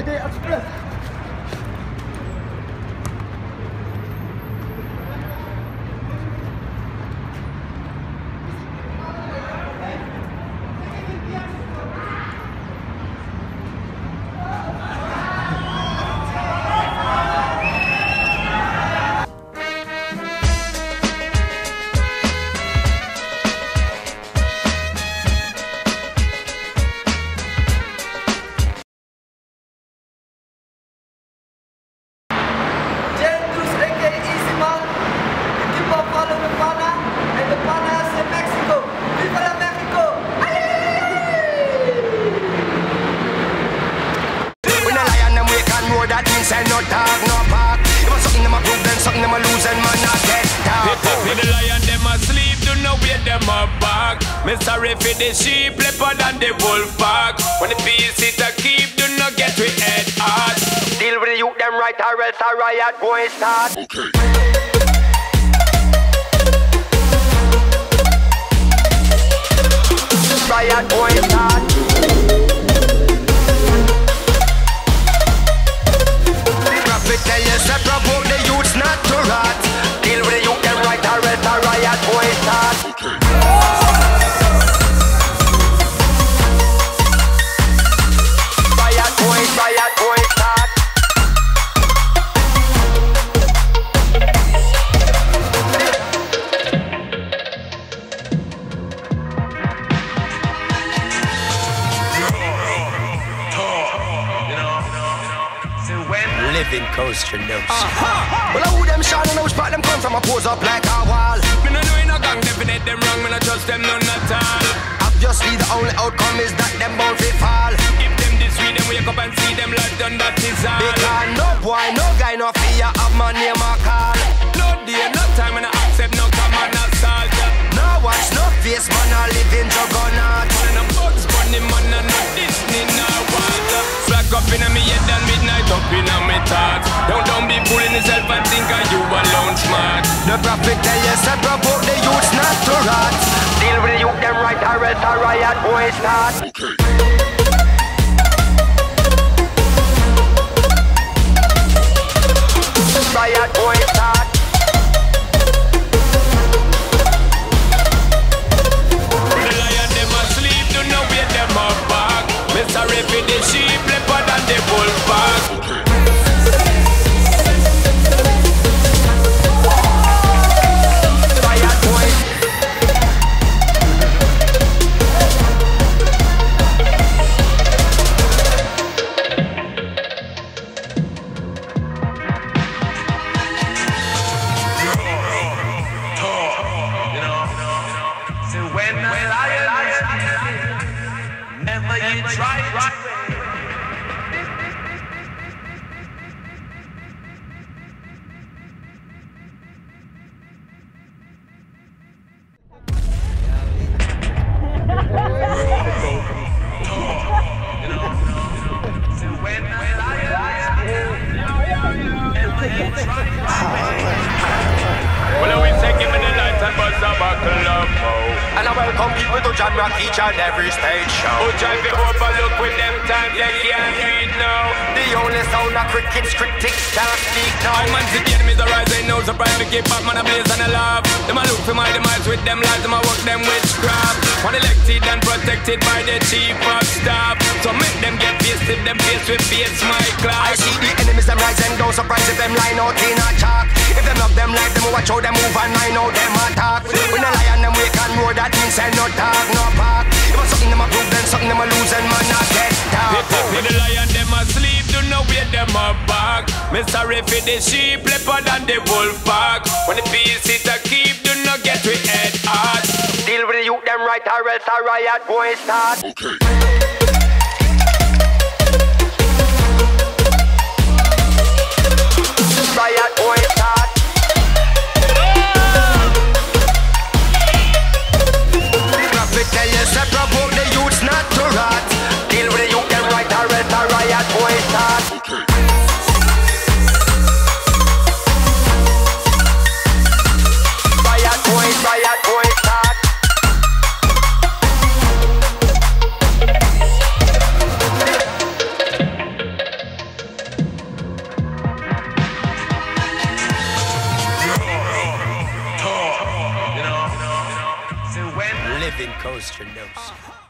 I get express. Me sorry for the sheep, leopard and the wolf pack. When the peace is a keep, do not get with head hard. Deal with the youth them right, or else a riot boy start. Riot Living coaster no ah. Well, I who them shine and I spot them come from a pose up like a wall. Me no know in a gang, definite them wrong, me no trust them none at all. Obviously, the only outcome is that them bound to fall. If them this week, them wake up and see them like done, that is all. Because prophet tell you, say provoke the youths not to rot. Deal with the youth them right, or else a riot boy start. Riot boy never you try. Well, I people to John Rock each and every stage show. Who drive it overlook with them time they can't read now. The only sound of crickets, critics can't speak now. I man see the enemies arise, ain't no surprise to keep back man a blaze and a laugh. Them a look for my demise with them lies, them a work them witchcraft. One elected and protected by the chief of staff. So make them get faced if them face with face my class. I see the enemies them rise and don't surprise if them line out in a chalk. If them love them life, them watch how them move and I know them attack. That means say no talk, no park. If it's something them a prove, then something them a lose and man not get Hit up with the lion, them asleep, do not wake them up back. Me sorry for the sheep, leopard and the wolf pack. When the peace it a keep, do not get with head hard. Deal with the youth them right or else a riot boy start. Riot boy start. Living Costa Nostra.